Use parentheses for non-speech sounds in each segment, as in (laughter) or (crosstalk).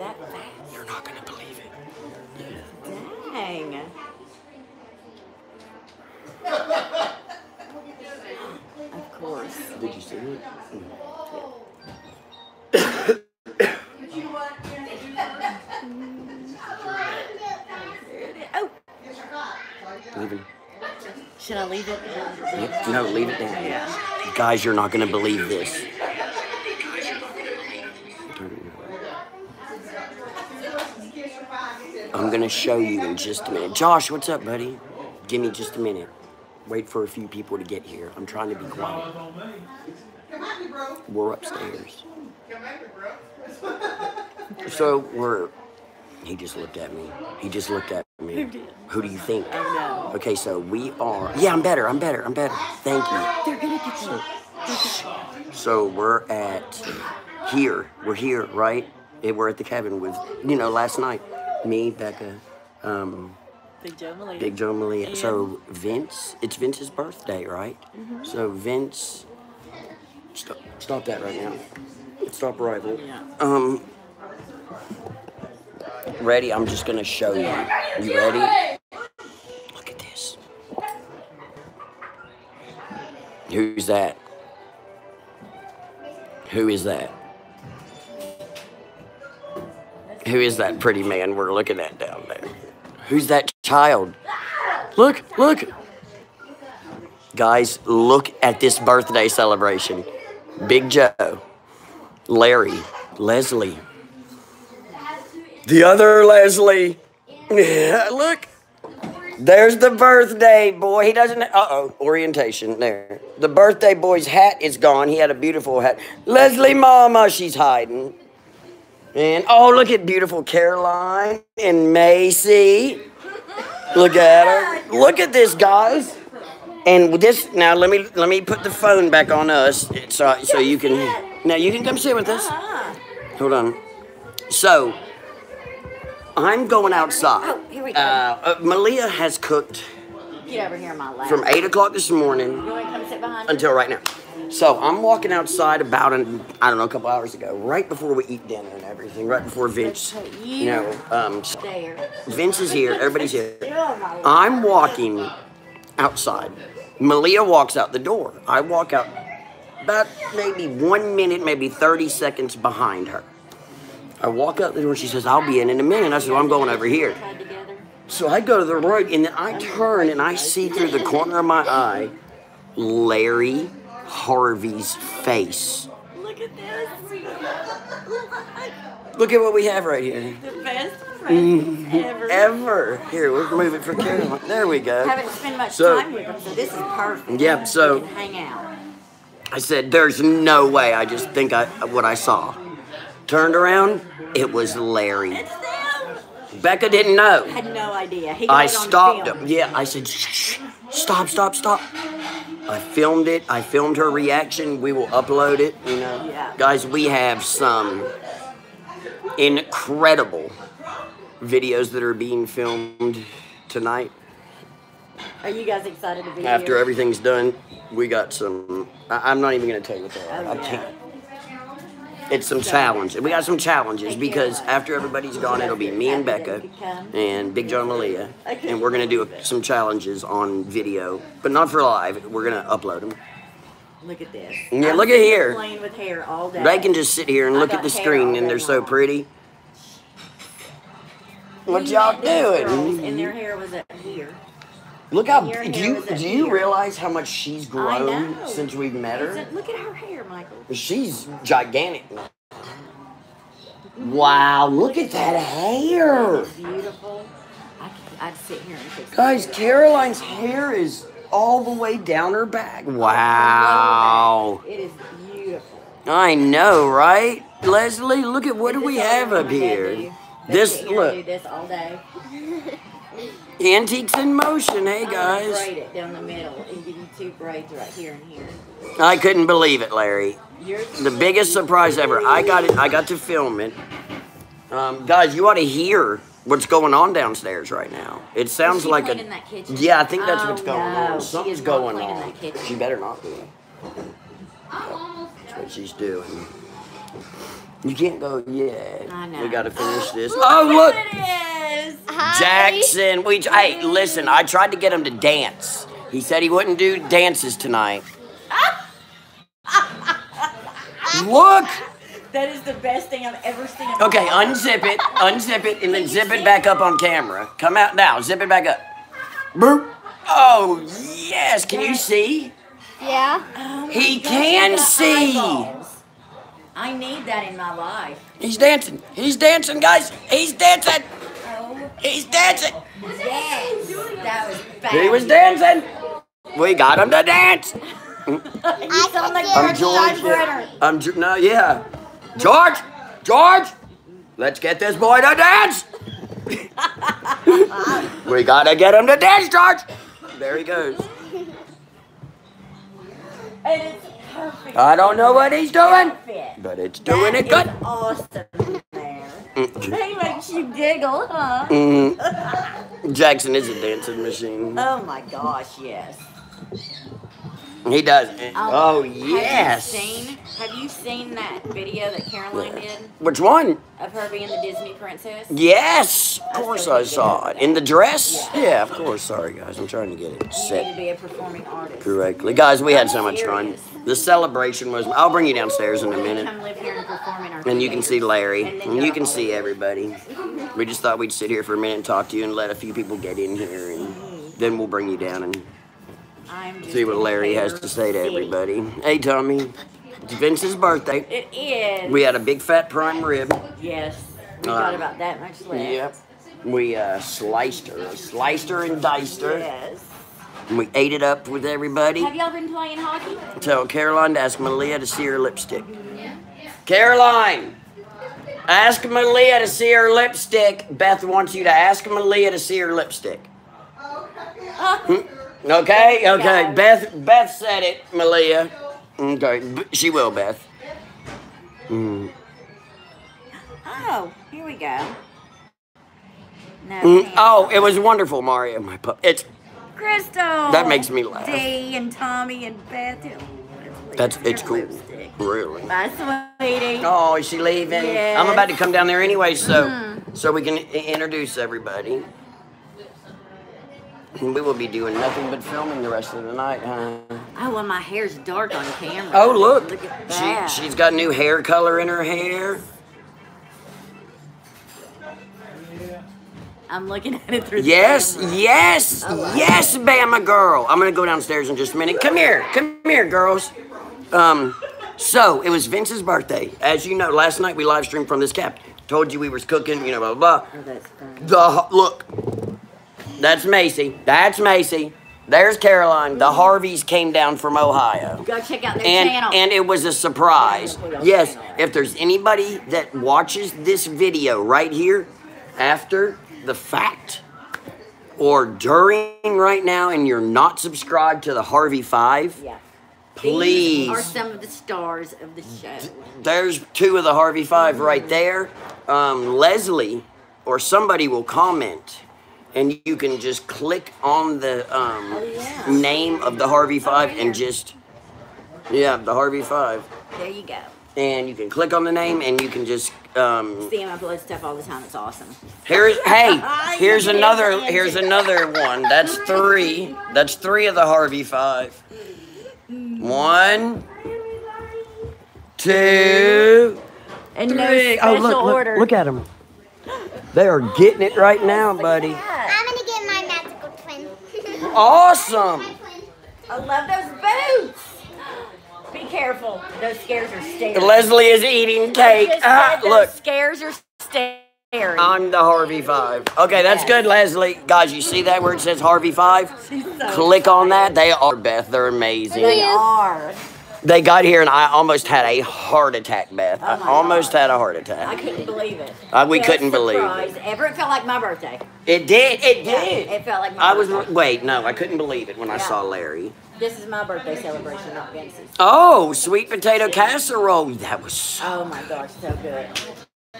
that fast. You're not gonna believe it. Yeah. Dang. Of course. Did you see it? Oh, Leaving. should I leave it? Yep. No, leave it down. Guys, you're not gonna believe this. I'm gonna show you in just a minute. Josh, what's up, buddy? Give me just a minute. Wait for a few people to get here. I'm trying to be quiet. We're upstairs. So we're. He just looked at me. He just looked at me. Who do you think? Okay, so we are. Yeah, I'm better. I'm better. I'm better. Thank you. They're gonna get you. So we're at here. We're here, right? We're at the cabin with, you know, last night, me, Becca, um, Big Joe Malia. Big Joe Malia. And- So Vince, it's Vince's birthday, right? Mm-hmm. So Vince, stop, stop that right now. Stop arrival. Yeah. Um, ready? I'm just gonna show you. You ready? Look at this. Who's that? Who is that? Who is that pretty man we're looking at down there? Who's that child? Look, look. Guys, look at this birthday celebration. Big Joe, Larry, Leslie. The other Leslie. Yeah, look. There's the birthday boy. He doesn't. Uh oh, orientation there. The birthday boy's hat is gone. He had a beautiful hat. Leslie Mama, she's hiding. And oh, look at beautiful Caroline and Macy. Look at her. Look at this, guys. And with this now, let me let me put the phone back on us, so so you can now you can come sit with us. Ah, Hold on. So I'm going outside. Oh, here we go. Uh, uh, Malia has cooked get over here my lap. from eight o'clock this morning You want to come sit behind until right now. So I'm walking outside about an I don't know a couple hours ago, right before we eat dinner and right before Vince. You know, um, Vince is here. Everybody's here. I'm walking outside. Malia walks out the door. I walk out about maybe one minute, maybe 30 seconds behind her. I walk out the door. She says, I'll be in in a minute. I said, well, I'm going over here. So I go to the right, and then I turn and I see through the corner of my eye Larry Harvey's face. Look at this. Look at what we have right here. the best friends mm-hmm. ever. Ever. Here, we'll move it for Caroline. There we go. Haven't spent much So- time with them, so this is perfect. Yep, so- hang out. I said, "There's no way." I just think I what I saw. Turned around, it was Larry. It's them. Becca didn't know. Had no idea. He I got it on stopped him. Yeah, I said, shh, shh, stop, stop, stop. I filmed it. I filmed her reaction. We will upload it. You know, Yeah. guys, we have some incredible videos that are being filmed tonight. Are you guys excited to be here? After here? everything's done, we got some. I, I'm not even gonna tell you what they are. Oh, I yeah. can't. It's some challenges. We got some challenges because after everybody's gone, it'll be me and Becca and Big John Malia, and we're gonna do some challenges on video, but not for live. We're gonna upload them. Look at this. Yeah, I'm look at here. Playing with hair all day. They can just sit here and I look at the screen, and they're so pretty. What y'all girls, doing? And their hair was up here. Look how do you do you here. realize how much she's grown since we've met her? look at her hair, Michael. She's gigantic. Wow, look at that hair. It's beautiful. I could, I'd sit here and fix Guys. Caroline's hair is all the way down her back. Wow. It is beautiful. I know, right? Leslie, look at what do we have up here? This sit here do look, this all day. antiques in motion. Hey guys, braid it down the middle and give you two braids right here and here. I couldn't believe it, Larry. You're The biggest surprise ever. I got it. I got to film it. Um, guys, you ought to hear what's going on downstairs right now. It sounds like cleaning a. that kitchen? Yeah, I think that's Oh, what's going no, on. Something's is going on. that. She better not be. That's what she's doing. You can't go yet. I know. We gotta finish (gasps) this. Oh look, Hi. Jackson. We hey, listen. I tried to get him to dance. He said he wouldn't do dances tonight. (laughs) Look. That is the best thing I've ever seen. Okay, unzip it, unzip it, and then zip it back up on camera. Come out now. Zip it back up. Boop. Oh yes. Can you see? Yeah. Oh He God, can look see. eyeballs. I need that in my life. He's dancing. He's dancing, guys. He's dancing. Oh, He's dancing. yes. That was bad. He was dancing. We got him to dance. (laughs) He's on the I'm I'm George George. I'm Ge- no, yeah. George, George, let's get this boy to dance. we gotta get him to dance, George. There he goes. And it's perfect. I don't know what he's doing, but it's doing That it good. awesome. Mm. He makes you giggle, huh? Mhm. Jackson is a dancing machine. Oh my gosh, yes. He does. Um, Oh yes. Have you seen, have you seen that video that Caroline did Which one? of her being the Disney princess? Yes, of I course I saw get it. In the dress? Yeah, of course. Sorry, guys. I'm trying to get it You need to set be a performing artist. correctly. Guys, we had so much fun. The celebration was. I'll bring you downstairs in a minute. Come live here and perform in our And you can see Larry. And And you can see everybody. We just thought we'd sit here for a minute and talk to you and let a few people get in here. And then we'll bring you down and I'm just see what Larry has to say to City. everybody. Hey, Tommy. It's Vince's birthday. It is. We had a big fat prime rib. Yes. We Uh, got about that much left. Yep. We uh, sliced her, sliced her and diced her. Yes. And we ate it up with everybody. Have y'all been playing hockey? Tell Caroline to ask Malia to see her lipstick. Yeah. Caroline, ask Malia to see her lipstick. Beth wants you to ask Malia to see her lipstick. (laughs) Hmm? Okay, okay. Beth, Beth said it. Malia. Okay, she will, Beth. Mm. Oh, here we go. No. Mm. Oh, it was wonderful, Mario. My pup. It's Crystal. That makes me laugh. Dee and Tommy and Beth. that's it's cool. Lipstick. Really. Bye, sweetie. Oh, is she leaving? Yes. I'm about to come down there anyway, so so we can introduce everybody. We will be doing nothing but filming the rest of the night, huh? Oh, well, my hair's dark on camera. Oh, look. Look at that. She, she's got new hair color in her hair. I'm looking at it through Yes, yes, Oh, yes, Bama girl. I'm gonna go downstairs in just a minute. Come here, come here, girls. Um, so it was Vince's birthday. As you know, last night we live streamed from this cap. Told you we was cooking, you know, blah blah. blah. Oh. The look, that's Macy. That's Macy. There's Caroline. The Harveys came down from Ohio. Go check out their And channel. and it was a surprise. Yes, if there's anybody that watches this video right here after the fact or during right now and you're not subscribed to the Harvey 5, yeah. please. These are some of the stars of the show. There's two of the Harvey Five right there. Um, Leslie or somebody will comment, and you can just click on the um, Oh, yeah. name of the Harvey Five and just yeah, the Harvey Five, There you go. and you can click on the name and you can just um, See him upload stuff all the time. It's awesome. here's hey (laughs) here's another here's another one. That's three. That's three of the Harvey Five. One, two. And no Three. special oh, look, order. look, look at them. They are getting it right now, buddy. I'm gonna get my magical twin. (laughs) Awesome. Twin. I love those boots. Be careful. Those scares are staring. Leslie is eating cake. Ah, said those look, scares are scary. I'm the Harvey Five. Okay, that's good, Leslie. Guys, you see that where it says Harvey Five? So Click on that. They are Beth. They're amazing. They are. They got here and I almost had a heart attack, Beth. I Oh my almost God. had a heart attack. I couldn't believe it. Uh, we couldn't believe it. Ever. It felt like my birthday. It did. It Yeah, did. it felt like my I was birthday. wait, no, I couldn't believe it when I saw Larry. This is my birthday celebration, not Vince's. Oh, sweet potato casserole. That was so Oh my gosh, so good.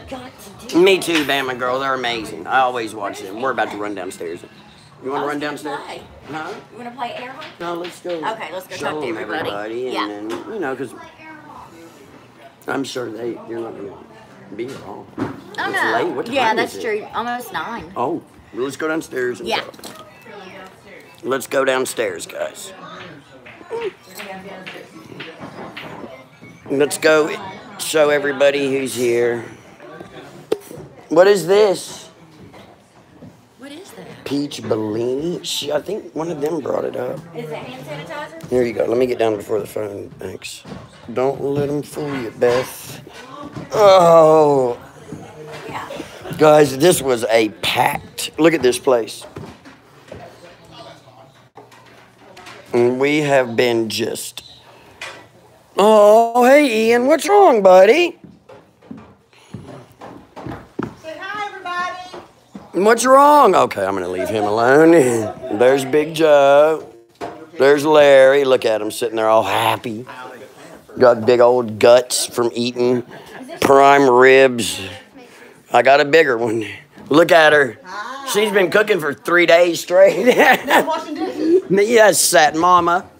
Got to do. Me too, Bama girl. They're amazing. I always watch them. We're about to run downstairs. You want to run was downstairs? No. You want to play air hockey? No, let's go. Okay, let's go show talk to everybody. everybody, Yeah. then you know, because I'm sure they you're not gonna. be wrong. Oh It's no. late. What yeah, that's is it? true. Almost nine. Oh, well, let's go downstairs and Yeah. talk. Let's go downstairs, guys. Let's go show everybody who's here. What is this? What is that? Peach Bellini? She, I think one of them brought it up. Is it hand sanitizer? Here you go. Let me get down before the phone. Thanks. Don't let them fool you, Beth. Oh, Yeah. guys, this was a packed. Look at this place. And we have been just. Oh, hey, Ian, what's wrong, buddy? Say hi, everybody. What's wrong? Okay, I'm gonna leave him alone. (laughs) There's Big Joe. There's Larry. Look at him sitting there all happy. Got big old guts from eating prime ribs. I got a bigger one. Look at her. She's been cooking for three days straight. I'm washing dishes. (laughs) yes, sat mama.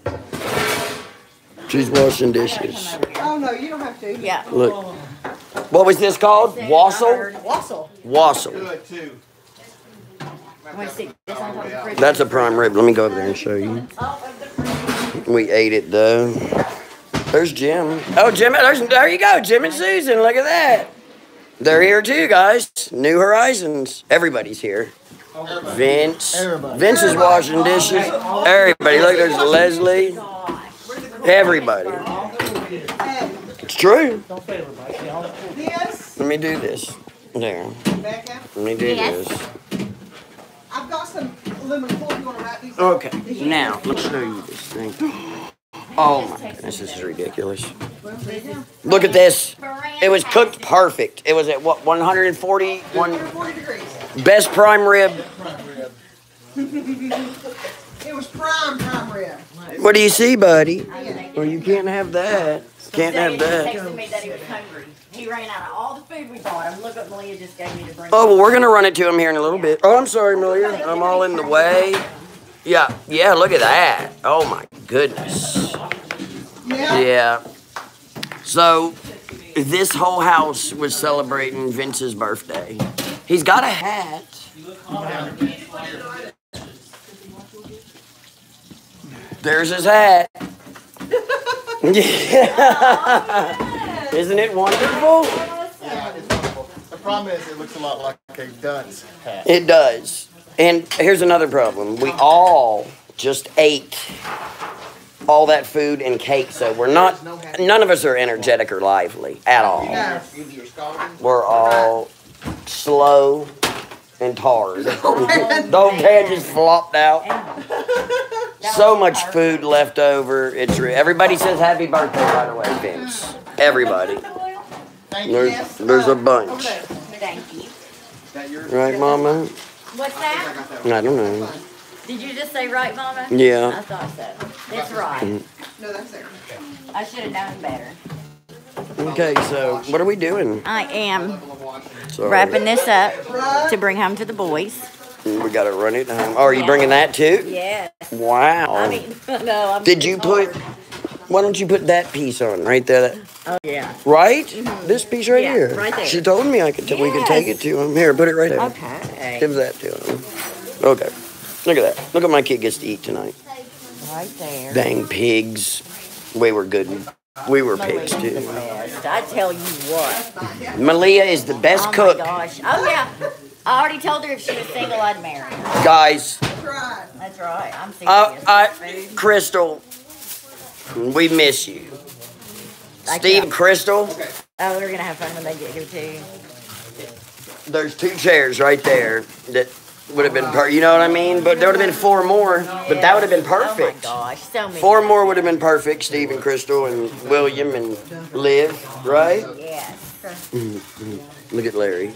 She's washing dishes. Oh no, you don't have to. Yeah. Look. What was this called? Wassail? Wassail. Wassail. That's a prime rib. Let me go over there and show you. We ate it though. There's Jim. Oh, Jim, there's, there you go. Jim and Susan. Look at that. They're here too, guys. New Horizons. Everybody's here. Vince. Vince is washing dishes. Everybody. Look, there's Leslie. Everybody. It's true. Let me do this. There. Let me do this. I've got some aluminum foil. You want to wrap these? up? Okay. Now, let's show you this thing. Oh my goodness, this is ridiculous. Look at this. It was cooked perfect. It was at what 140 140 degrees. best prime rib. (laughs) It was prime prime rib. What do you see, buddy? Well, you can't have that. Can't have Daddy that. texted me that he was hungry. He ran out of all the food we bought him. Look what Malia just gave me to bring. Oh well, we're gonna run it to him here in a little bit. Oh, I'm sorry, Malia. I'm all in the way. Yeah, yeah. Look at that. Oh my goodness. Yeah. Yeah. So, this whole house was celebrating Vince's birthday. He's got a hat. There's his hat. Yeah. (laughs) Isn't it wonderful? Yeah, it's wonderful. The problem is, it looks a lot like a dunce hat. It does. And here's another problem. We all just ate all that food and cake, so we're not, none of us are energetic or lively at all. We're all slow and tired. the whole pan just flopped out. So much food left over. It's re- everybody says happy birthday, by the way, Vince. Everybody. There's there's a bunch, Thank you. right, Mama? What's that? I don't know. Did you just say right, Mama? Yeah. I thought so. It's right. Mm. No, that's there. I should have known better. Okay, so what are we doing? I am wrapping this up to bring home to the boys. We gotta run it home. Oh, are you bringing that too? Yes. Wow. I mean, (laughs) no. I'm Did you put? Why don't you put that piece on right there? That, Oh yeah. right? Mm-hmm. This piece right Yeah, here. right there. She told me I could. T- We could take it to him. Here, put it right there. Okay. Give that to him. Okay. Look at that. Look what my kid gets to eat tonight. Right there. Dang pigs. Way We were good. We were pigs too. I tell you what. Malia is the best oh cook. my gosh. Oh yeah. I already told her if she was single, I'd marry her. Guys, That's right. That's right. I'm serious. I, I, Crystal, we miss you. I Steve can't- Crystal, Oh, they're gonna have fun when they get here too. there's two chairs right there that would have been, per- you know what I mean? But there would have been four more, but that would have been perfect. Oh my gosh, so many. Four more would have been perfect. Steve and Crystal and William and Liv, right? Yes. Look at Larry.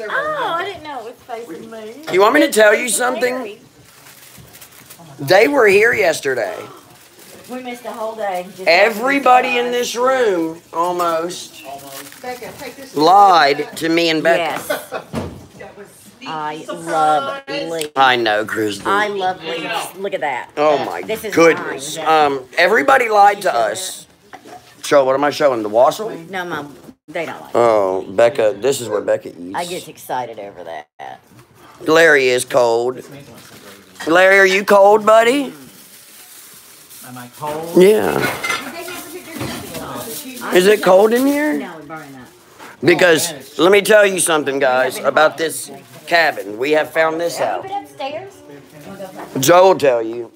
Oh, I didn't know it was facing me. You want me to tell you something? They were here yesterday. We missed a whole day. just Everybody in this room almost Becca, take this. lied to me and Becca. Yes. (laughs) I love leaves. I know, Crystal. I love leaves. Look at that. Oh my This is goodness. mine. Um, everybody lied to us. Show what am I showing? The wassail? No, mom, they don't like. it. Oh, Becca, this is what Becca eats. I get excited over that. Larry is cold. Larry, are you cold, buddy? Am I cold? Yeah. Is it cold in here? No, burning up. Because let me tell you something, guys, about this cabin. We have found this out. Been? Joe will tell you.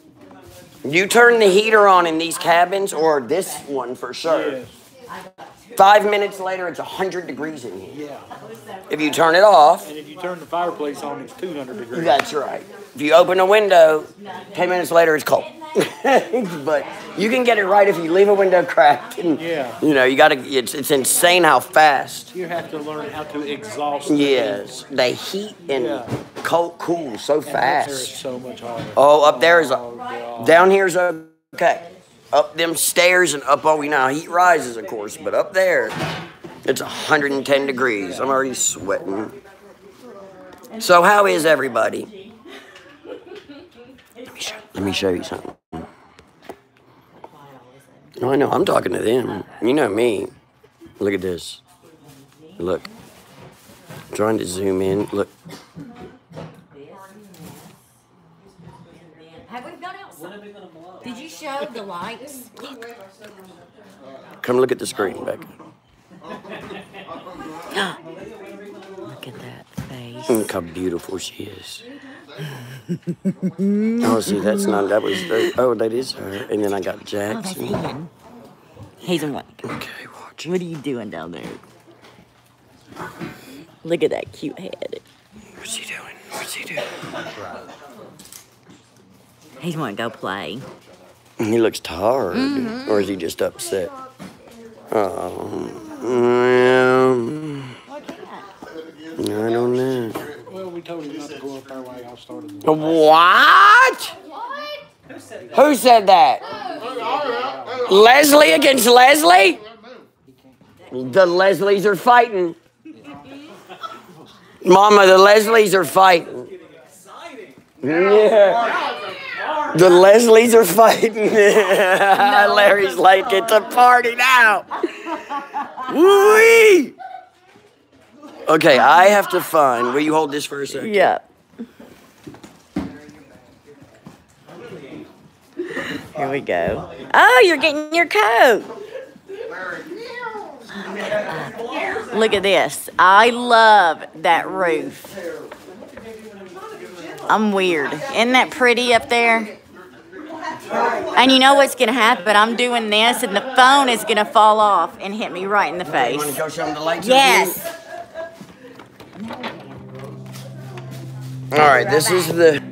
You turn the heater on in these cabins, or this one for sure. Five minutes later, it's 100 degrees in here. Yeah. If you turn it off, And if you turn the fireplace on, it's 200 degrees. that's right. If you open a window, 10 minutes later, it's cold. (laughs) but you can get it right if you leave a window cracked. And, Yeah. You know, you gotta, it's, it's insane how fast. You have to learn how to exhaust. the Yes. They heat and Yeah. cold, cool so. And up there is fast. so much harder. Oh, up there is, Oh, a, God. down here's okay. Up them stairs and up all we know, heat rises, of course, but up there, it's 110 degrees. I'm already sweating. So, how is everybody? Let me show, let me show you something. No, I know, I'm talking to them. You know me. Look at this. Look. trying to zoom in. Look. Have we gone outside? Did you show the lights? Come look at the screen, Becca. (gasps) Look at that face. Look how beautiful she is. Oh, see, that's not, that was, the, oh, that is her. And then I got Jackson. He's in what? Okay, watch. What are you doing down there? Look at that cute head. What's he doing? What's he doing? He's want to go play. He looks tired. Or is he just upset? Oh, um, I don't know. Well, we told him not to go up our way. I started. What? Who said that? Leslie against Leslie? The Leslies are fighting. Mama, the Leslies are fighting. Yeah. The Leslies are fighting. (laughs) Larry's like, it's a party now. Woo-wee. Okay, I have to find. Will you hold this for a second? Yeah. Here we go. Oh, you're getting your coat. Look at this. I love that roof. I'm weird. Isn't that pretty up there? And you know what's gonna happen? I'm doing this, and the phone is gonna fall off and hit me right in the You want to face. go show them the lights? Yes. All right, this is the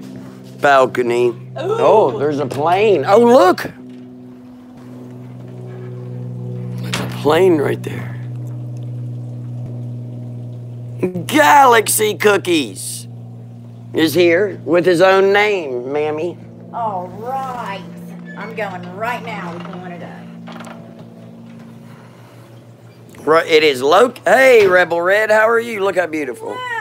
balcony. Oh, there's a plane. Oh, look. There's a plane right there. Galaxy Cookies is here with his own name, Mammy. All right. I'm going right now. We're going today. Right, it is loc. Hey, Rebel Red, how are you? Look how beautiful. Wow, how are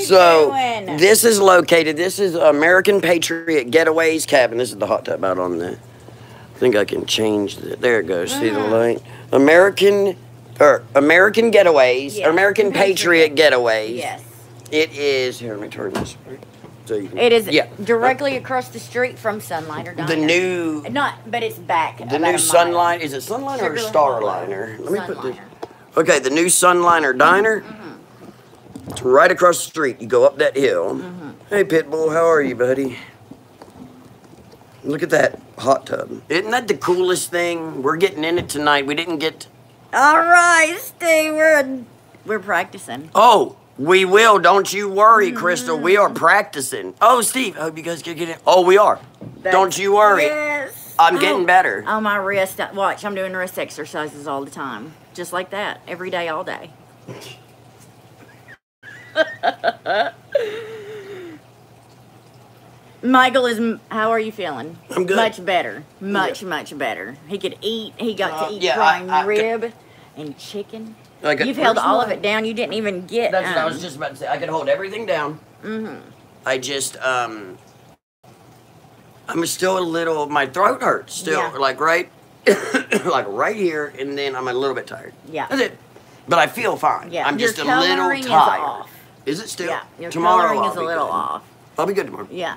you So doing? this is located. This is American Patriot Getaways cabin. This is the hot tub out on the. I think I can change the. There it goes. See Uh-huh. the light. American, or American Getaways. Yes, American Patriot Getaways. yes. It is. Here, let me turn this. So you can, It is Yeah. directly across the street from Sunlighter Diner. The new. Not, but it's back. The new. Sunlight. Is it Sunliner or Starliner? Let me put this. Okay, the new Sunliner Diner. Mm-hmm. It's right across the street. You go up that hill. Mm-hmm. Hey, Pitbull, how are you, buddy? Look at that hot tub. Isn't that the coolest thing? We're getting in it tonight. We didn't get. All right, Steve, we're, we're practicing. Oh, we will. Don't you worry, Crystal. We Mm-hmm. are practicing. Oh, Steve, I hope you guys can get in. Oh, we are. Don't you worry. Yes. I'm getting Oh. better. Oh, my wrist. Watch, I'm doing wrist exercises all the time. Just like that. Every day, all day. (laughs) Michael is. How are you feeling? I'm good. Much better. Much, much better. He could eat. He got Uh, to eat yeah, prime I- I- rib and chicken. I got- You've held where's all of it down. You didn't even get. That's what I um, was just about to say. I could hold everything down. Mm-hmm. I just um I'm still a little my throat hurts still Yeah. like right (coughs) like right here, and then I'm a little bit tired. Yeah. That's it. But I feel fine. Yeah, I'm your just a little coloring is tired. Is it still? Yeah, your tomorrow coloring I'll is a little good. off. I'll be good tomorrow. Yeah.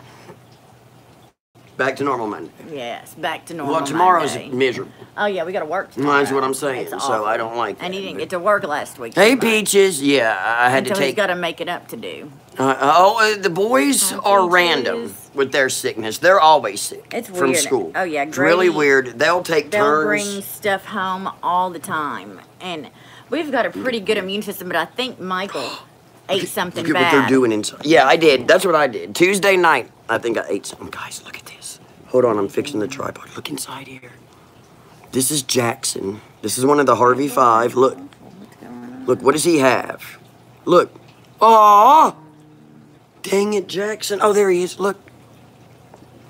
Back to normal Monday. Yes. Back to normal. well, tomorrow's Monday. miserable. Oh yeah, we got to work. Tomorrow. That's what I'm saying. It's So awful. I don't like And that, he didn't but- get to work last week. Hey, much. Peaches. Yeah, I had So to he's take. got to make it up to do. Uh, oh, uh, the boys Hi, are Peaches. random with their sickness. They're always sick It's from weird. school. Oh, yeah, it's really weird. They'll take They'll turns. bring stuff home all the time, and we've got a pretty good immune system. But I think Michael ate something Look at bad. what they're doing inside. Yeah, I did. That's what I did. Tuesday night, I think I ate something. Guys, look at this. Hold on, I'm fixing the tripod. Look inside here. This is Jackson. This is one of the Harvey Five. Look. Look, what does he have? Look. Aw! Dang it, Jackson. Oh, there he is. Look.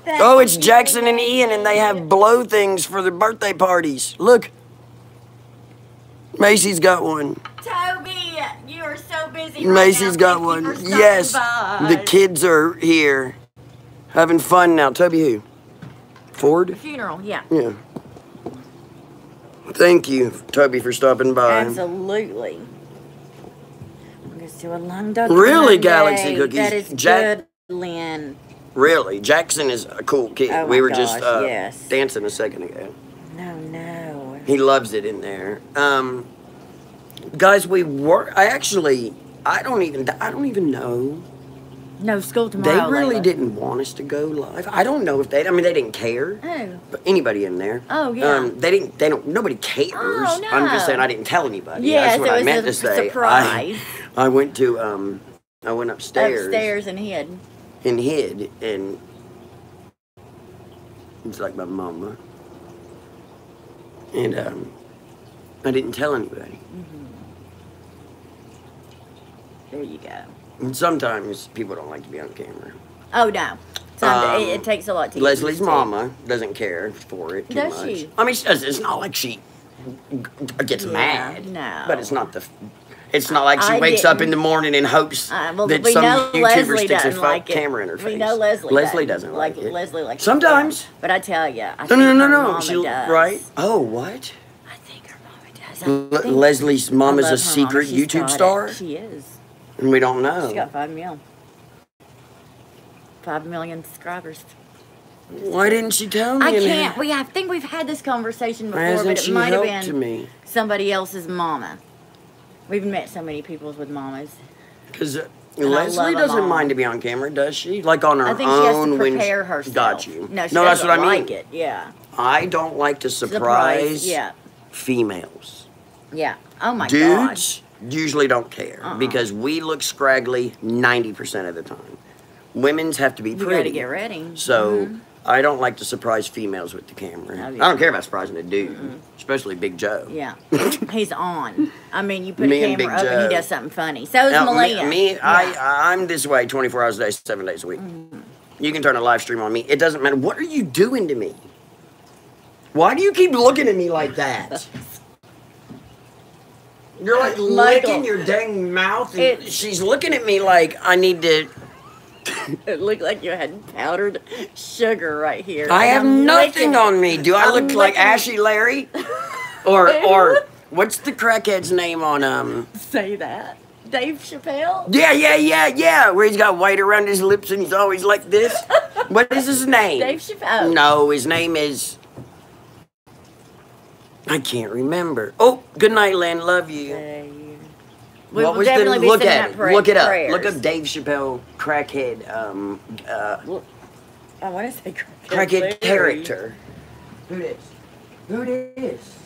Oh, it's Jackson and Ian, and they have blow things for their birthday parties. Look. Macy's got one. Toby, you are so busy. Macy's right now. got Thank one. Yes. by. The kids are here. Having fun now. Toby who? Ford? funeral. Yeah. Yeah. Thank you, Toby, for stopping by. Absolutely. Let's do a long dog. Really, Monday. Galaxy Cookies? That is Jack- good, Lynn. Really, Jackson is a cool kid. Oh we my were just uh, yes. dancing a second ago. No, no. He loves it in there. Um, guys, we work. I actually, I don't even, I don't even know. No school tomorrow. They really didn't want us to go live. I don't know if they. I mean, they didn't care. Oh. But anybody in there? Oh, yeah. Um, they didn't. They don't. Nobody cares. Oh, no. I'm just saying I didn't tell anybody. Yes, That's what it I meant a to say. surprise. I, (laughs) I went to. Um, I went upstairs, Upstairs and hid. and hid, and it's like my mama. And um, I didn't tell anybody. There you go. And sometimes people don't like to be on camera. Oh no. Um, it, it takes a lot to get Leslie's mama doesn't care for it too Does much. she? I mean, she does, it's not like she gets Yeah, mad. no. But it's not the. It's not like she I wakes up in the morning and hopes Uh, well, that we some know YouTuber Leslie sticks a like camera in her face. We know Leslie. Leslie doesn't. doesn't like, it. Leslie likes. Sometimes. it, but I tell you, I No, think no, no, no. She does. right? Oh, what? I think her mama does. Think, Leslie's mom is a secret YouTube star, She is. And we don't know. She's got five mil. Five million subscribers. Why didn't she tell me? I can't. We I think we've had this conversation before, but it she might have been to me? somebody else's mama. We've met so many people with mamas. Because uh, Leslie doesn't mind to be on camera, does she? Like on her I think she has own to when prepare she- herself. Got you. No, she no, that's what I mean. like it. Yeah. I don't like to surprise, Yeah. females. Yeah. Oh my Dudes usually don't care Uh-uh. because we look scraggly 90% of the time. Women's have to be gosh. You pretty. gotta get ready. So mm-hmm. I don't like to surprise females with the camera. I don't care about surprising a dude, especially Big Joe. Yeah. (laughs) He's on. I mean, you put Me a camera up and he does something funny. So is Now, Malia. me, me Yeah. I, I'm this way 24 hours a day, seven days a week. Mm-hmm. You can turn a live stream on me. It doesn't matter. What are you doing to me? Why do you keep looking at me like that? (laughs) You're like Michael. licking your dang mouth. And It- she's looking at me like I need to. (laughs) It looked like you had powdered sugar right here. I have I'm nothing licking- on me. Do I I'm look like Ashy Larry? (laughs) Or or what's the crackhead's name on um? Say that. Dave Chappelle? Yeah, yeah, yeah, yeah. Where he's got white around his lips and he's always like this. (laughs) what is his name? Dave Chappelle. No, his name is. I can't remember. Oh, good night, Lynn. Love you. We what was the look at it? look it up. prayers. Look up Dave Chappelle crackhead um uh I want to say crackhead, crackhead Larry. character. Who this? Who this?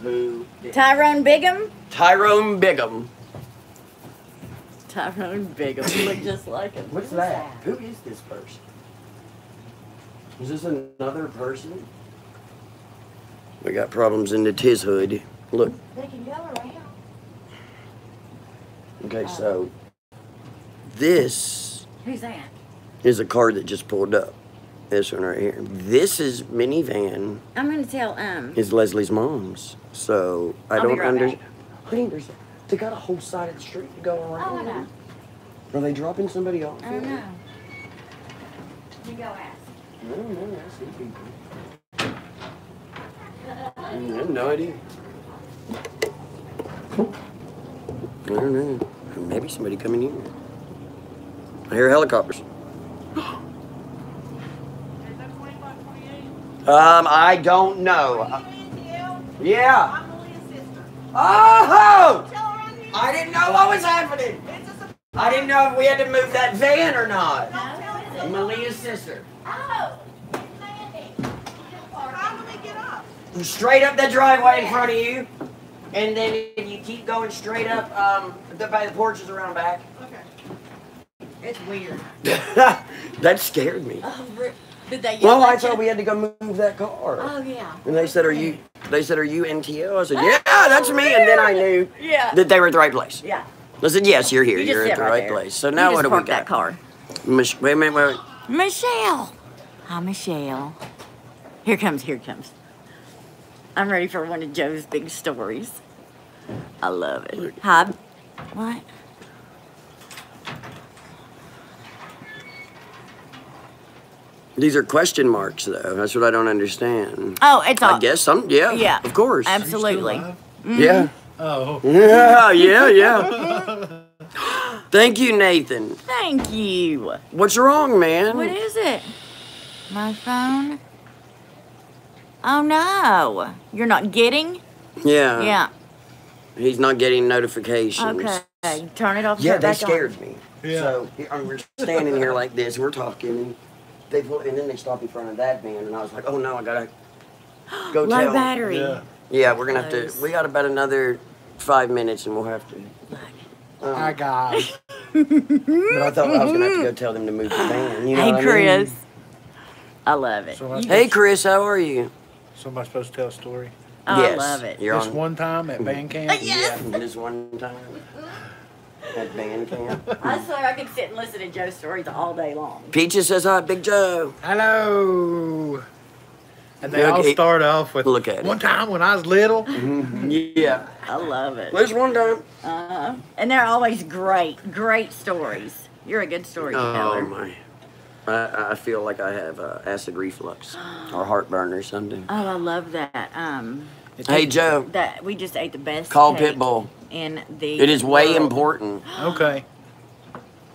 Who? dis? Tyrone Biggums? Tyrone Biggums. Tyrone Biggums. (laughs) You look just like him. What's that? Who is this person? Is this another person? We got problems in the Tiz hood. Look. They can go around. Okay, so this Who's that? is a car that just pulled up. This one right here. This is minivan I'm gonna tell um is Leslie's mom's. So I I'll don't right understand. Honey, there's they got a whole side of the street to go around. Oh, know. Are they dropping somebody off? I don't know. You go ask. I don't know. I see people. I have no idea. I don't know. Maybe somebody coming in. I hear helicopters. (gasps) Um, I don't know. Yeah. Oh! I didn't know what was happening. I didn't know if we had to move that van or not. Malia's sister. Straight up the driveway in front of you, and then you keep going straight up. Um, the by the porch is around back. Okay. It's weird. (laughs) that scared me. Oh, did they Well, I thought you? we had to go move that car. Oh yeah. And they said, "Are you?" They said, "Are you NTO?" I said, "Yeah, that's me." And then I knew Yeah. that they were at the right place. Yeah. I said, "Yes, you're here. You are at the right right place." So now what do we got? that car. Mich- wait a minute, wait. wait. Michelle. Hi, Michelle. Here comes, here comes. I'm ready for one of Joe's big stories. I love it. Hi. What? These are question marks, though. That's what I don't understand. Oh, it's all. I guess some. Yeah. Yeah. Of course. Absolutely. Mm-hmm. Yeah. Oh. Yeah. Yeah. Yeah. (laughs) Thank you, Nathan. Thank you. What's wrong, man? What is it? My phone? Oh no. You're not getting? yeah. Yeah. He's not getting notifications. Okay. Turn it off. Yeah, turn it they back scared me. Yeah. So I mean, we're standing here like this, we're talking, and they pull, and then they stop in front of that van, and I was like, oh no, I gotta go on. (gasps) Low tell. battery. Yeah. Yeah, we're gonna have to. We got about another five minutes, and we'll have to. Um, Hi guys. but I thought I was gonna have to go tell them to move the van. You know Hey, what I mean? Chris. I love it. So Hey, Chris, how are you? So am I supposed to tell a story? oh, yes, I love it. You're this on. one time at band camp. (laughs) Yeah, this one time at band camp. I swear I could sit and listen to Joe's stories all day long. Peaches says hi, Big Joe. Hello. And they Look, all it- start off with look at it. one time when I was little. Yeah. I love it. There's one time. Uh, and they're always great, great stories. You're a good storyteller. Oh storyteller. my. I, I feel like I have uh, acid reflux (gasps) or heartburn or something. Oh, I love that. Um, Hey Joe, that we just ate the best. call Pitbull. in the. It is way world. important. Okay.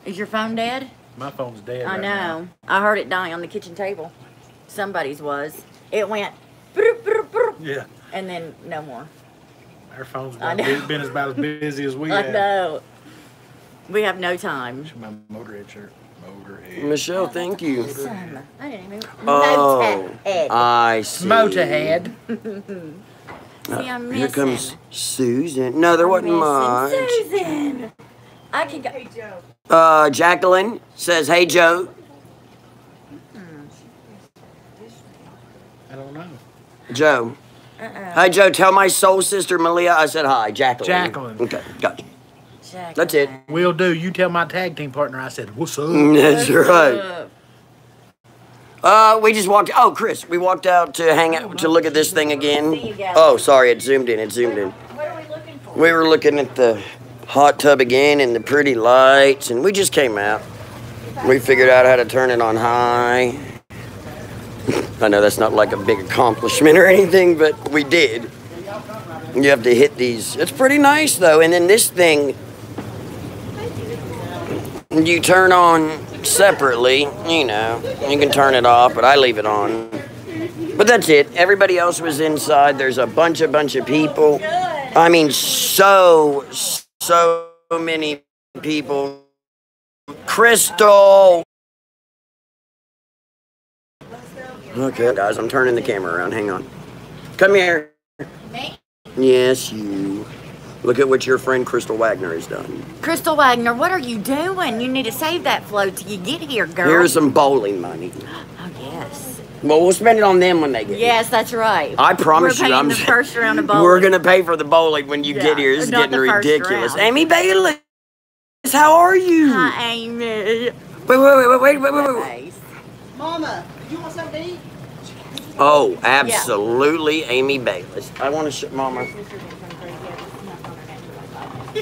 Is your phone dead? My phone's dead. I right know. now. I heard it die on the kitchen table. Somebody's was. It went. broop, broop, broop, Yeah. And then no more. Our phone's I been, know. been about as busy as we (laughs) I have. know. We have no time. My Motorhead shirt. Motorhead. Michelle, thank you. Awesome. I didn't even. Oh, Motorhead. I see. Motorhead. See, I'm missing. Here comes Susan. No, there wasn't much. Susan. I can go. Uh, Jacqueline says, "Hey Joe." I don't know. Joe. Uh-uh. Hi Joe. Tell my soul sister Malia I said hi. Jacqueline. Jacqueline. Okay, gotcha. Jacqueline. That's it. Will do. You tell my tag team partner I said, What's up? (laughs) That's right. Uh, Uh, we just walked. Oh, Chris, we walked out to hang out to look at this thing again. See you guys. Oh, sorry, it zoomed in. It zoomed in. what are we looking for? We were looking at the hot tub again and the pretty lights, and we just came out. We figured out how to turn it on high. (laughs) I know that's not like a big accomplishment or anything, but we did. You have to hit these. It's pretty nice though. And then this thing, you turn on separately. You know, you can turn it off, but I leave it on. But that's it. Everybody else was inside. There's a bunch, a bunch of people. I mean, so, so many people. Crystal. Okay, guys, I'm turning the camera around. Hang on. Come here. Yes, you. Look at what your friend Crystal Wagner has done. Crystal Wagner, what are you doing? You need to save that float till you get here, girl. Here's some bowling money. Oh yes. Well, we'll spend it on them when they get here. Yes, that's right. I promise We're you, paying I'm the (laughs) first round of bowling. We're gonna pay for the bowling when you Yeah, get here. This is getting ridiculous. round. Amy Bailey, how are you? Hi, Amy. Wait, wait, wait, wait, wait, wait, wait, wait. Hey, Mama, you want something to eat? Oh, absolutely, Amy Bayless. I want to show Mama.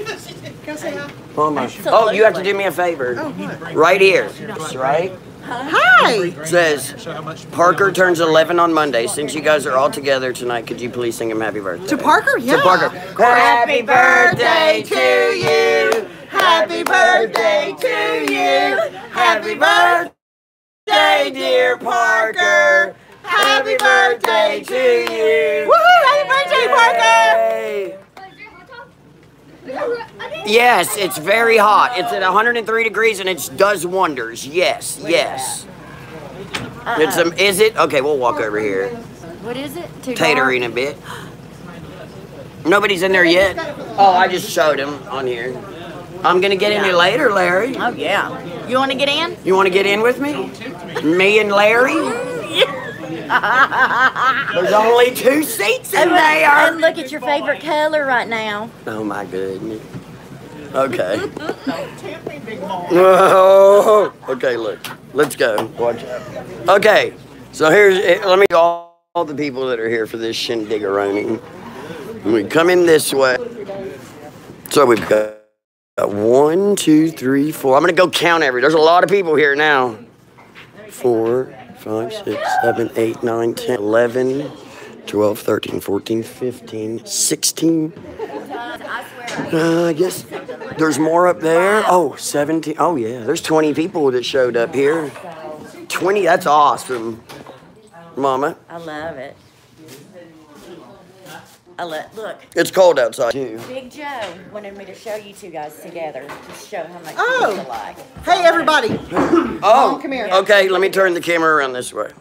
I say hi? Oh, you have to do me a favor. Oh, right here. Right? Hi. Says Show how much. Parker turns 11 on Monday. Since you guys are all together tonight, could you please sing him happy birthday? To Parker? Yeah. To Parker. Happy birthday to you. Happy birthday to you. Happy birthday, dear Parker. Happy birthday to you. Woohoo! Happy birthday, Parker. Yay. Yes, it's very hot. It's at 103 degrees and it does wonders. Yes, yes. It's um, is it? Okay, we'll walk over here. What is it? Too Tatering a bit. Nobody's in there yet. Oh, I just showed him on here. I'm gonna get in here later, Larry. Oh yeah. You want to get in? You want to get in with me? Me and Larry? (laughs) There's only two seats in And look, and look at your favorite color right now. Oh my goodness. Okay. Oh, (laughs) (laughs) okay, look. Let's go. Watch out. Okay, so here's, eh, let me all, all the people that are here for this shindigaroni. We come in this way. So we've got got one, two, three, four. I'm gonna go count every. There's a lot of people here now. Four, five, six, seven, eight, nine, 10, 11, 12, 13, 14, 15, 16. Uh, I guess there's more up there. Oh, 17. Oh, yeah. There's 20 people that showed up here. 20. That's awesome. Mama, I love it. I love. Look, it's cold outside, too. Big Joe wanted me to show you two guys together to show how much Oh. you alike. Hey, everybody. Oh, come here. okay. Let me turn the camera around this way.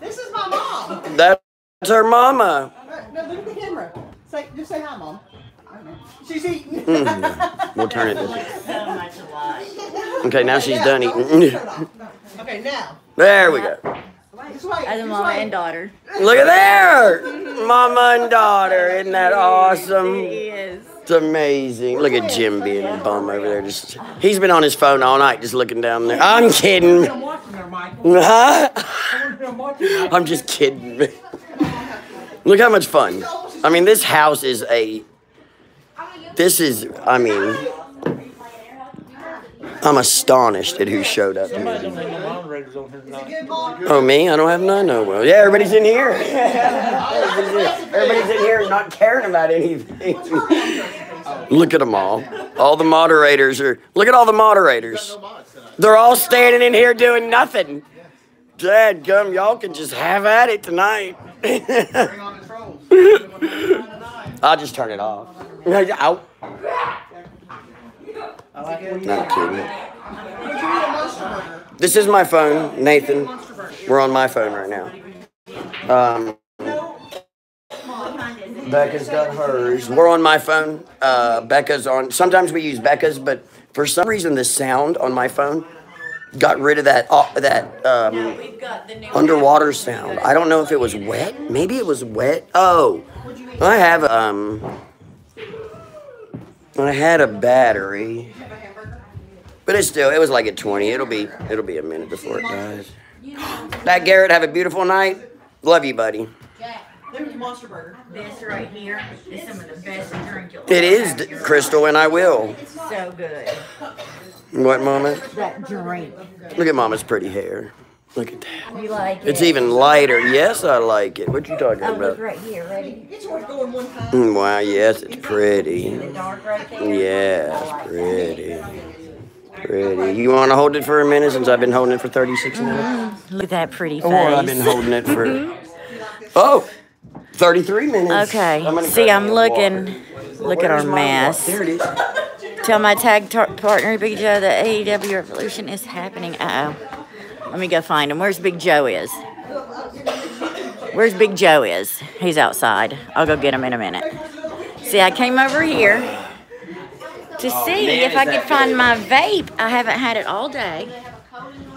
This is my mom. That's her mama. Uh, No, look at the camera. Say, just say hi, mom. I know. She's eating. We'll turn it (laughs) this way. So much alike. Okay, now she's done eating. Turn it off. No. Okay, now. There we go. This way. As a mama and daughter. Look at there. Mama and daughter. Isn't that awesome? He is. It's amazing. Look at Jim being a bum over there. Just he's been on his phone all night, just looking down there. I'm kidding. I'm watching there, Michael. (laughs) Huh? I'm watching there. I'm just kidding. Look how much fun. I mean, this house is a. This is. I mean. I'm astonished at who showed up here. Oh, me? I don't have none. No, well, yeah, everybody's in here. (laughs) everybody's, in, here not caring about anything. (laughs) look at them all. All the moderators are. Look at all the moderators. They're all standing in here doing nothing. Dad, come, y'all can just have at it tonight. (laughs) I'll just turn it off. Out. Not kidding. This is my phone, Nathan. We're on my phone right now. Um, Becca's got hers. We're on my phone. Uh, Becca's on. Sometimes we use Becca's, but for some reason the sound on my phone got rid of that uh, that um, We've got the new underwater sound. I don't know if it was wet. Maybe it was wet. Oh, I have um, I had a battery, but it's still. It was like at twenty. It'll be it'll be a minute before it dies. That Garrett, have a beautiful night. Love you, buddy. There's Monster Burger. This right here is some of the best drink you'll It ever is, have D- Crystal, and I will. life. So good. What, Mama? That drink. Look at Mama's pretty hair. Look at that. You like It's it? even lighter. Yes, I like it. What you talking Oh, look about? right here. Ready? It's worth going one time. Mm, Wow, yes, it's pretty. The dark right there. Yes, pretty. Pretty. You want to hold it for a minute since I've been holding it for 36 minutes? Look at that pretty face. Or I've been holding it for. (laughs) Oh! 33 minutes. Okay. gonna See, I'm looking. Look at our mess. There it is. Tell my tag tar- partner, Big Joe, that AEW Revolution is happening. Uh oh. Let me go find him. Where's Big Joe is? Where's Big Joe is? He's outside. I'll go get him in a minute. See, I came over here to oh, see man, if I could find good. my vape. I haven't had it all day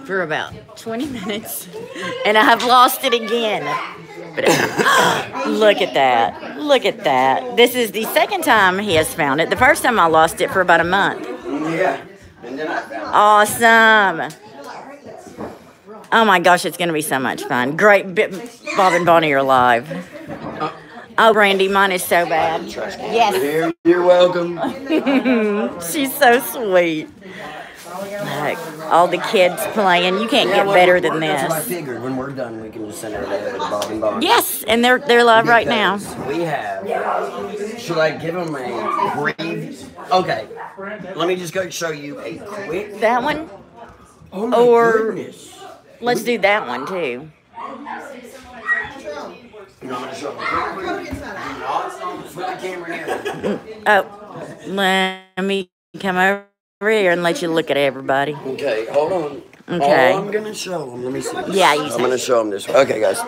for about 20 minutes, and I have lost it again. But (gasps) look at that. Look at that. This is the second time he has found it. The first time I lost it for about a month. Yeah. And then I found Awesome. Oh my gosh, it's going to be so much fun. Great. Bob and Bonnie are live. Oh, Brandy, mine is so bad. Yes, you're welcome. (laughs) she's so sweet. Heck, all the kids playing. You can't get better than That's what I this. figured. When we're done, we can just send to Bob and Bob. Yes, and they're they're live right now. We have. Should I give them a preview? Okay. Let me just go show you a quick. That one. Oh Or- goodness. Let's do that one too. You know, I'm gonna show them a quick preview. Do not put the camera near. (laughs) Oh, let me come over here and let you look at everybody. Okay, hold on. Okay. All I'm gonna show them. Let me see. This. Yeah, you I'm say. gonna show them this. Okay, guys.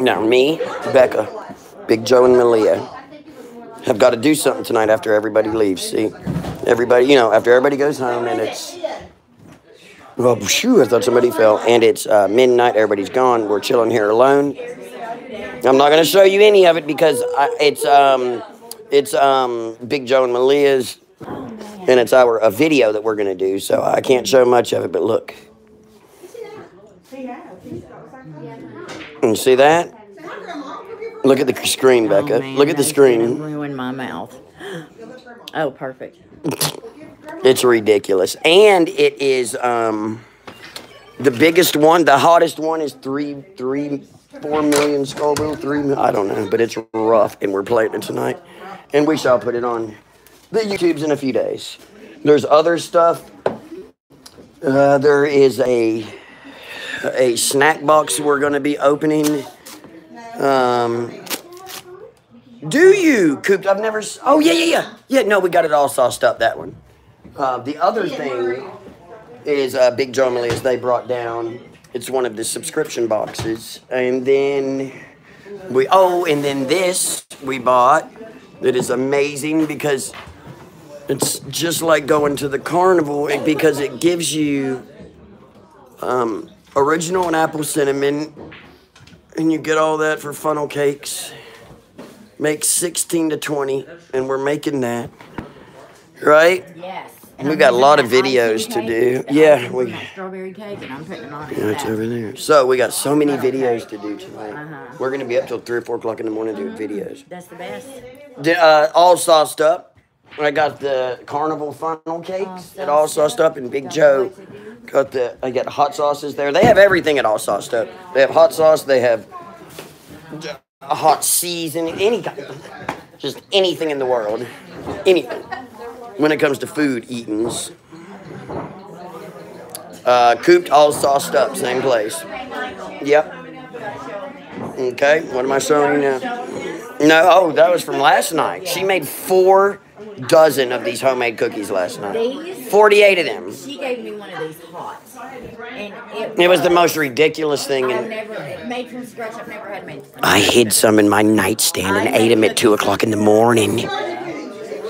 Now, me, Becca, Big Joe, and Malia have got to do something tonight after everybody leaves. See, everybody, you know, after everybody goes home, and it's well, shoo, I thought somebody fell, and it's uh, midnight. Everybody's gone. We're chilling here alone. I'm not gonna show you any of it because I, it's um, it's um, Big Joe and Malia's, and it's our a video that we're gonna do. So I can't show much of it. But look, and see that? Look at the screen, Becca. Oh, man, Look at the screen. Ruin my mouth. (gasps) Oh, perfect. (laughs) It's ridiculous. And it is um the biggest one, the hottest one is three three four million Scoville, three I don't know, but it's rough and we're playing it tonight. And we shall put it on the YouTubes in a few days. There's other stuff. Uh, there is a a snack box we're gonna be opening. Um do you, Coop? I've never. Oh yeah, yeah, yeah, yeah. No, we got it all sauced up. That one. Uh, the other thing is uh, Big Joe and Malia's they brought down. It's one of the subscription boxes, and then we. Oh, and then this we bought. That is amazing because it's just like going to the carnival because it gives you um, original and apple cinnamon, and you get all that for funnel cakes make 16 to 20 and we're making that right Yes. We got a lot of videos to do. Yeah, we- strawberry cake, and I'm putting it on. yeah, it's over there. So we got so many videos to do tonight. Uh-huh. we're gonna be up till 3 or 4 o'clock in the morning doing videos. That's the best. The, uh, all sauced up. I got the carnival funnel cakes at all sauced up. And big joe got the i got hot sauces there. They have everything at all sauced up. They have hot sauce they have a hot season any kind just anything in the world. Anything when it comes to food eatings uh, cooped all sauced up same place yep okay what am i showing you now no oh that was from last night she made four dozen of these homemade cookies last night 48 of them She gave me one of these hot. and it, it was the most ridiculous thing I've never made from scratch. I've never had made. From I hid some in my nightstand and ate them at 2 o'clock in the morning.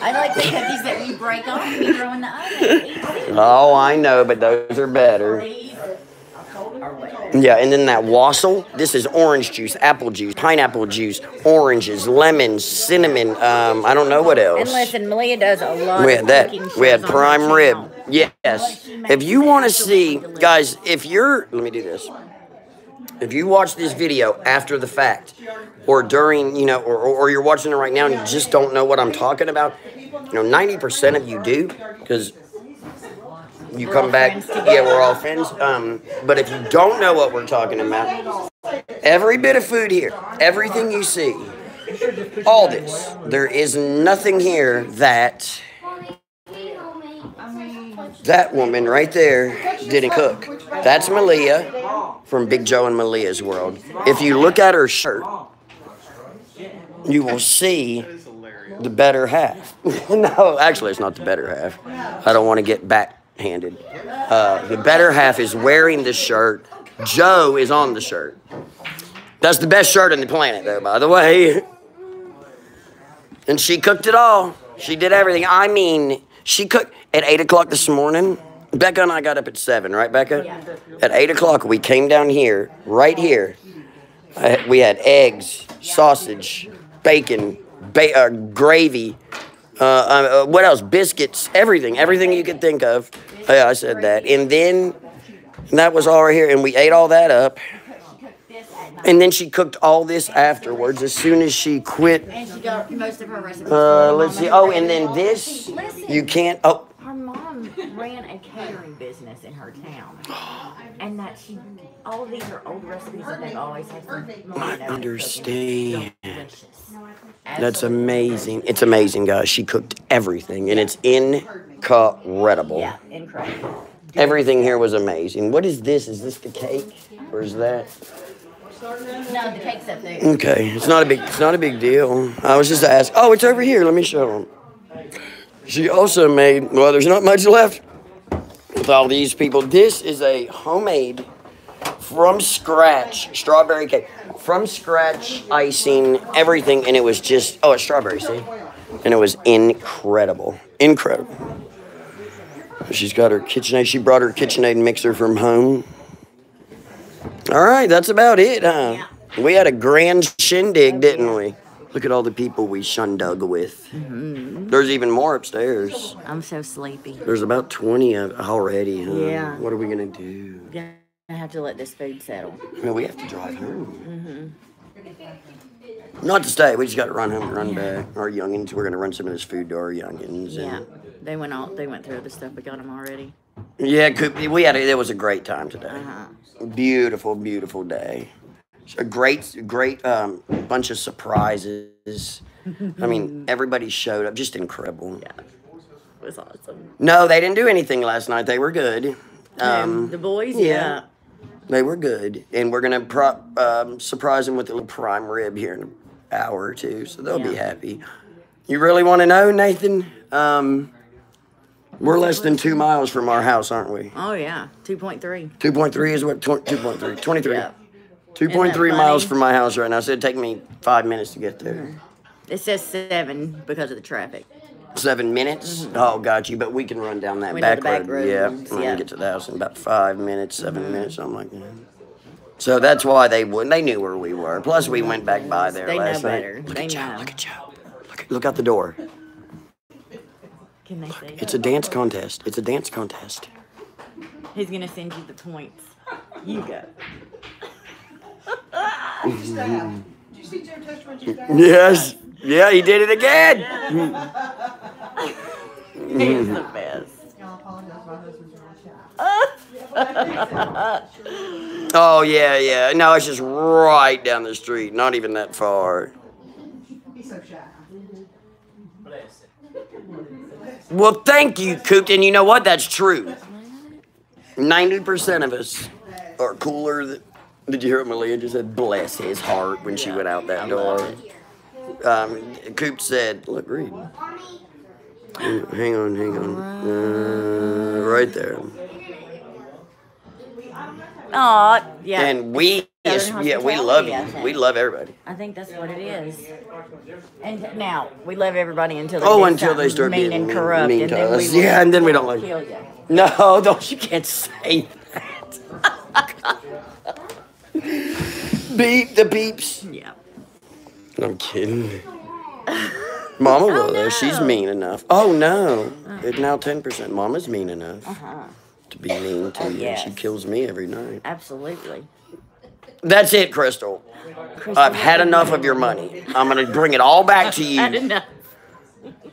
I like the cookies that we break off and we throw in the oven. Oh, I know, but those are better. These are way better. Yeah, and then that wassail. This is orange juice, apple juice, pineapple juice, oranges, lemons, cinnamon. Um, I don't know what else. And listen, Malia does a lot We of had that. We had shows on her prime rib. Yes. If you want to see, guys, if you're, let me do this. If you watch this video after the fact, or during, you know, or, or, you're watching it right now and you just don't know what I'm talking about, you know, 90% of you do, because you come back, yeah, we're all friends. Um, but if you don't know what we're talking about, every bit of food here, everything you see, all this, there is nothing here that that woman right there didn't cook. That's Malia from Big Joe and Malia's world. If you look at her shirt, you will see the better half. (laughs) no, actually, it's not the better half. I don't want to get backhanded. Uh, the better half is wearing the shirt. Joe is on the shirt. That's the best shirt on the planet, though, by the way. (laughs) And she cooked it all. She did everything. I mean, she cooked at 8 o'clock this morning. Becca and I got up at 7, right, Becca? At 8 o'clock, we came down here, right here. I- we had eggs, sausage, bacon, ba- uh, gravy, uh, uh, what else? Biscuits, everything, everything you could think of. Oh, yeah, I said that. And then that was all right here, and we ate all that up. And then she cooked all this afterwards as soon as she quit And she got most of her recipes. uh, let's see. Oh, and then this, you can't. Oh, ran a catering business in her town, and that she all of these are old recipes that they've always had from. I understand. That's amazing. It's amazing, guys. She cooked everything, and it's incredible. Yeah, incredible. Everything here was amazing. What is this? Is this the cake, or is that? No, the cake's up there. Okay, it's not a big. It's not a big deal. I was just asking. Oh, it's over here. Let me show them. She also made. Well, there's not much left with all these people. This is a homemade, from scratch strawberry cake. From scratch icing, everything, and it was just. Oh, it's strawberry. See, and it was incredible. Incredible. She's got her KitchenAid. She brought her KitchenAid mixer from home. All right, that's about it, huh? We had a grand shindig, didn't we? Look at all the people we shundug with. There's even more upstairs. I'm so sleepy. There's about 20 already, huh? Yeah. What are we going to do? Gonna have to let this food settle. I mean, we have to drive home. Mm -hmm. Not to stay. We just got to run home and run back. Our youngins, we're going to run some of this food to our youngins. Yeah, And they went all. They went through the stuff. We got them already. yeah, we had a, it was a great time today. Uh-huh. Beautiful, beautiful day. A great, great um, bunch of surprises. I mean, (laughs) everybody showed up. Just incredible. Yeah, it was awesome. No, they didn't do anything last night. They were good. Um, the boys, yeah. yeah. they were good, and we're gonna um, surprise them with a little prime rib here in an hour or two, so they'll be happy. You really want to know, Nathan? Um, we're less than two miles from our house, aren't we? Oh yeah, two point three. Two point three is what? Two point three. Twenty-three. Yeah. Two point three miles from my house right now, so it'd take me five minutes to get there. It says seven because of the traffic. Seven minutes? Oh, got you. But we can run down that Mm-hmm. We back, back road. Yeah, we can yeah. get to the house in about five minutes, 7 minutes, something like that. So that's why they wouldn't. They knew where we were. Plus, we went back by there They know last night. better. Look They at Joe. Look at Joe. Look, at, look out the door. Can they say? It's a dance contest. It's a dance contest. He's gonna send you the points. You go. (laughs) Did you see Joe touch Richard's dad? Yes. Yeah, he did it again. (laughs) He's the best. Y'all apologize, my husband's real shy. Oh yeah, yeah. No, it's just right down the street. Not even that far. He's so shy. Well, thank you, Cooped. And you know what? That's true. 90% of us are cooler. Did you hear what Malia just said? Bless his heart when she went out that door. Um, Coop said, look, read. Hang on, hang on. Uh, right there. Aw, yeah. And we, yes, yeah, we love you. We love everybody. I think that's what it is. And now we love everybody until they Oh, until they start mean being and corrupt, mean and then we us. will Yeah, and then we don't like- you. No, (laughs) don't you can't say that. (laughs) Beep the beeps. Yeah. I'm kidding. Mama will though. She's mean enough. Oh no. It's now ten percent. Mama's mean enough Uh-huh. to be mean to Oh, you. She kills me every night. Absolutely. That's it, Crystal. I've had enough of your money. I'm gonna bring it all back to I didn't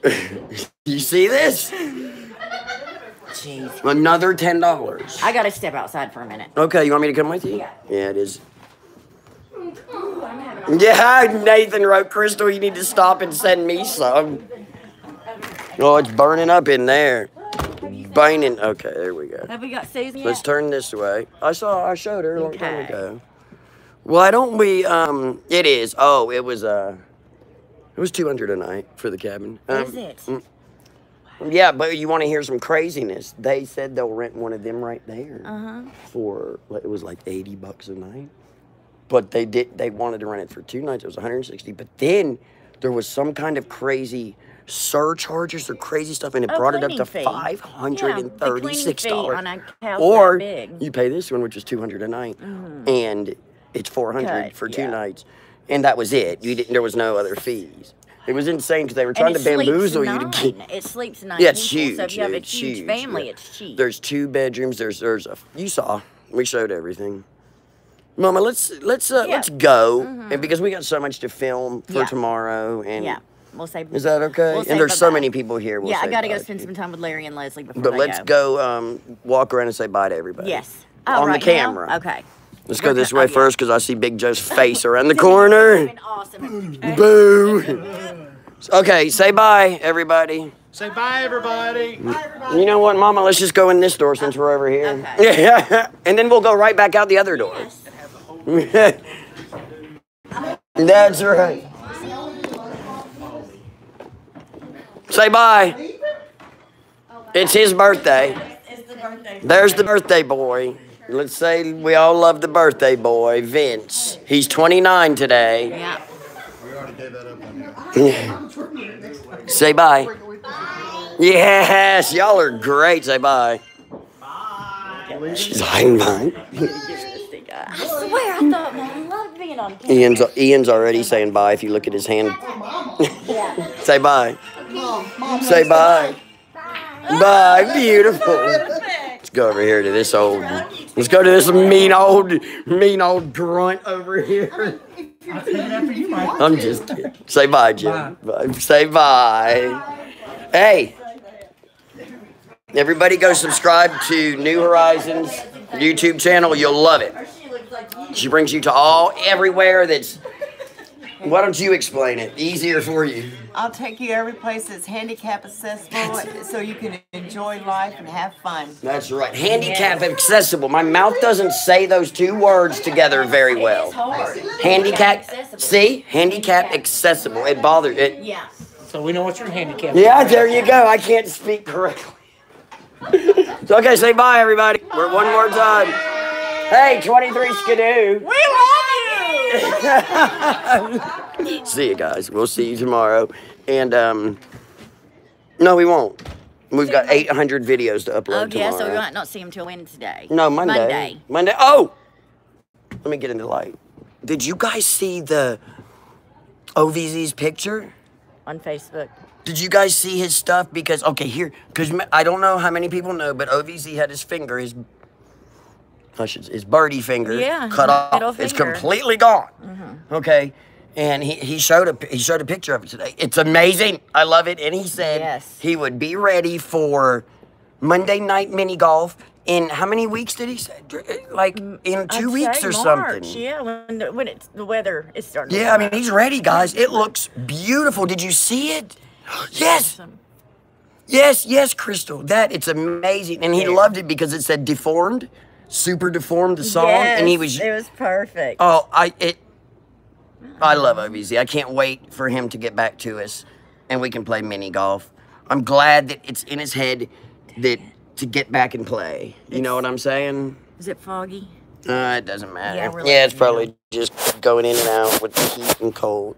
you. (laughs) You see this? Jeez. Another ten dollars. I gotta step outside for a minute. Okay, you want me to come with you? Yeah. Yeah, it is. Yeah, Nathan wrote, Crystal, you need to stop and send me some. Oh, it's burning up in there. Burning. Okay, there we go. Have we got Susan Let's turn this way. I saw, I showed her a long time Okay. ago. Why don't we, um, it is. Oh, it was, uh, it was 200 a night for the cabin. Um, Is it? Yeah, but you want to hear some craziness. They said they'll rent one of them right there Uh-huh. for it was like 80 bucks a night. But they did they wanted to rent it for two nights. It was 160. But then there was some kind of crazy surcharges or crazy stuff and it Oh, brought it up to fee. Yeah, the cleaning $536. fee on a house or you pay this one which is 200 a night mm-hmm. and it's 400 Cut, for two yeah. nights. And that was it. You didn't there was no other fees. It was insane because they were trying to bamboozle you to get It sleeps nine. (laughs) yeah, it's huge. So if you have a huge, huge, family, yeah. it's cheap. There's two bedrooms. There's there's a you saw. We showed everything. Mama, let's let's uh, Yeah. let's go, and because we got so much to film for Yeah. tomorrow, and Yeah. We'll say. Is that okay? We'll and there's so bye-bye. many people here. We'll yeah, I gotta go spend some time with Larry and Leslie before But they let's go um, walk around and say bye to everybody. Yes. Oh, On the right now? camera. Okay. Let's We're go this gonna- way oh, first because I see Big Joe's (laughs) face around the corner. Awesome. (laughs) Boo. Okay, say bye, everybody. Say bye, everybody. You know what, Mama? Let's just go in this door since we're over here. Okay. Yeah, (laughs) and then we'll go right back out the other door. (laughs) That's right. Say bye. It's his birthday. There's the birthday boy. Let's say we all love the birthday boy, Vince. He's 29 today. Yeah. We already gave that up. Say bye. Yes, y'all are great. Say bye. She's hiding behind. I swear, I thought Mom loved being on camera. Ian's Ian's already saying bye. If you look at his hand, (laughs) say bye. Say bye. Bye. Beautiful. Let's go over here to this old. Let's go to this mean old, mean old grunt over here. I'm just kidding. Say bye, Jim. Bye. Say bye. Hey. Everybody go subscribe to New Horizons YouTube channel. You'll love it. She brings you to all everywhere that's. Why don't you explain it? Easier for you. I'll take you every place that's handicap accessible so you can enjoy life and have fun. That's right. Handicap accessible. My mouth doesn't say those two words together very well. Handicap. See? Handicap accessible. It bothers it. Yeah. So we know what your handicap Yeah, there you go. I can't speak correctly. (laughs) so, okay, say bye, everybody. We're one more time. Hey, 23 Skidoo. We love you! (laughs) See you guys. We'll see you tomorrow. And, um, no, we won't. We've got 800 videos to upload Oh, yeah, so we tomorrow. might not see him till Wednesday. No, Monday. Monday. Monday. Oh! Let me get in the light. Did you guys see the OVZ's picture? On Facebook. Did you guys see his stuff? Because okay, here, because I don't know how many people know, but OVZ had his finger, his I should, his birdie finger, Yeah, cut off. It's completely gone. Mm-hmm. Okay, and he, he showed a he showed a picture of it today. It's amazing. I love it. And he said Yes. he would be ready for Monday night mini golf. In how many weeks did he say? Uh, like mm, in I'd two weeks or March, something. Yeah, when the, when it's the weather is starting. to Yeah, I mean, he's ready, guys. It looks beautiful. Did you see it? (gasps) Yes. up. Yes, yes, Crystal. That it's amazing. And he Yeah. loved it because it said deformed, super deformed the song. and he was It was perfect. Oh, I it I love OBZ. I can't wait for him to get back to us and we can play mini golf. I'm glad that it's in his head that to get back and play. You know what I'm saying? Is it foggy? Uh, it doesn't matter. Yeah, Yeah, it's letting you probably just going in and out with the heat and cold.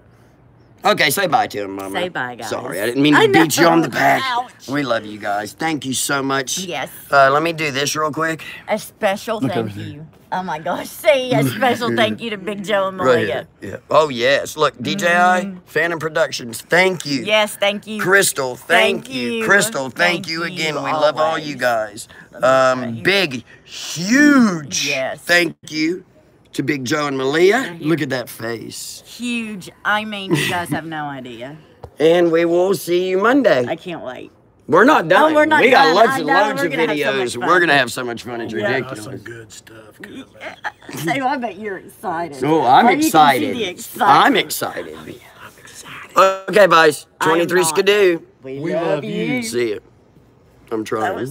Okay, say bye to him, Mama. Say bye, guys. Sorry, I didn't mean to I beat you on the back. Ouch. We love you guys. Thank you so much. Yes. Uh, let me do this real quick. A special thank you. Oh my gosh. Say a special thank you to Big Joe and Malia. Yeah. Oh yes. Look, DJI Phantom Productions. Thank you. Mm. Yes, thank you. Crystal, thank, Thank you. you. Crystal, thank, Thank you you again. We love all you guys. Um, big, huge. Yes. Thank you to Big Joe and Malia. Look at that face. Huge. I mean, you guys have no idea. And we will see you Monday. I can't wait. We're not oh, done. Oh, we're not we got done. lots I and loads of gonna so videos. we're gonna have so much fun. It's Yeah. Got ridiculous. some good stuff coming. (laughs) So I bet you're excited. Oh, I'm Oh, you can see excited. the excitement. I'm excited. Okay, guys. 23 not. Skidoo. We, We love, love you. you. See you. I'm trying.